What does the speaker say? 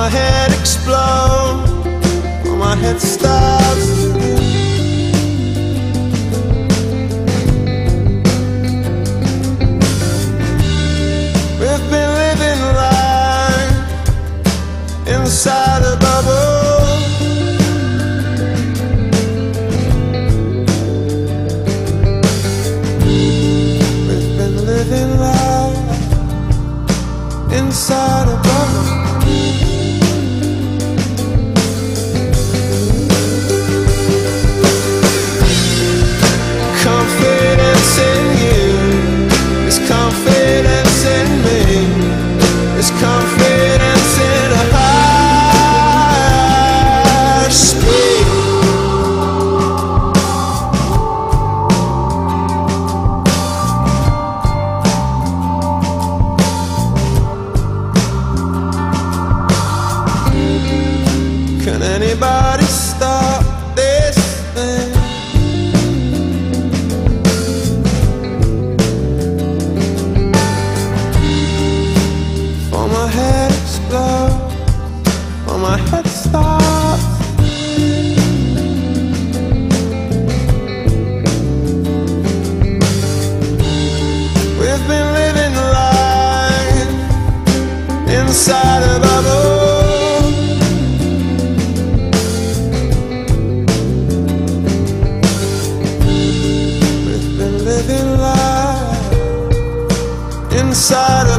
my head explodes, my head stops. Can anybody stop inside